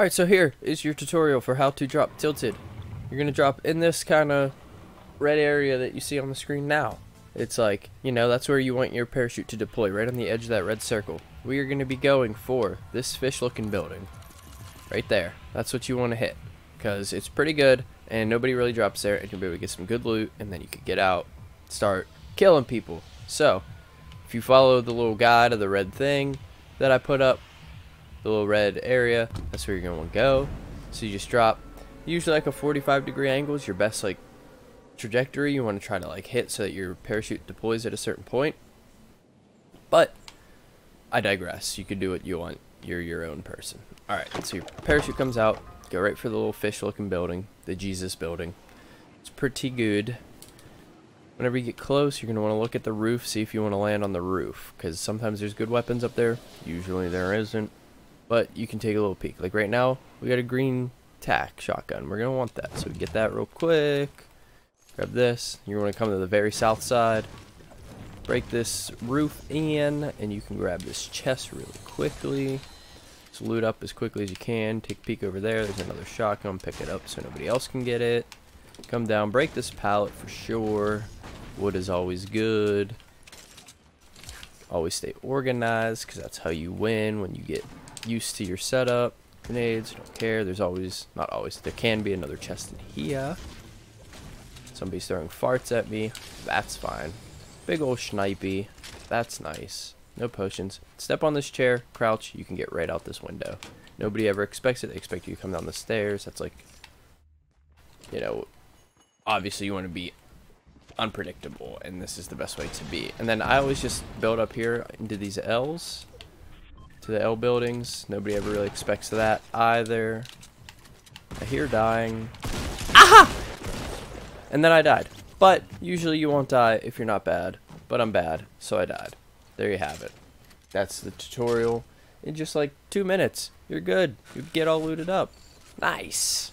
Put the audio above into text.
Alright, so here is your tutorial for how to drop tilted. You're going to drop in this kind of red area that you see on the screen now. It's like, you know, that's where you want your parachute to deploy, right on the edge of that red circle. We are going to be going for this fish looking building. Right there. That's what you want to hit. Because it's pretty good, and nobody really drops there, and you'll be able to get some good loot, and then you can get out, start killing people. So, if you follow the little guide of the red thing that I put up, the little red area, that's where you're going to go. So you just drop, usually like a 45 degree angle is your best like trajectory you want to try to like hit so that your parachute deploys at a certain point. But I digress. You can do what you want. You're your own person. Alright, so your parachute comes out. Go right for the little fish looking building. The Jesus building. It's pretty good. Whenever you get close, you're going to want to look at the roof, see if you want to land on the roof. Because sometimes there's good weapons up there. Usually there isn't. But you can take a little peek. Like right now, we got a green tac shotgun. We're going to want that. So we get that real quick. Grab this. You want to come to the very south side. Break this roof in. And you can grab this chest really quickly. Just loot up as quickly as you can. Take a peek over there. There's another shotgun. Pick it up so nobody else can get it. Come down. Break this pallet for sure. Wood is always good. Always stay organized because that's how you win when you get used to your setup. Grenades, don't care. There's always, not always, there can be another chest in here. Somebody's throwing farts at me. That's fine. Big old snipey. That's nice. No potions. Step on this chair, crouch, you can get right out this window. Nobody ever expects it. They expect you to come down the stairs. That's like, you know, obviously you want to be unpredictable, and this is the best way to be. And then I always just build up here into these L's, to the L buildings. Nobody ever really expects that either. I hear dying. Aha! And then I died. But usually you won't die if you're not bad. But I'm bad, so I died. There you have it. That's the tutorial. In just like two minutes, you're good. You get all looted up. Nice.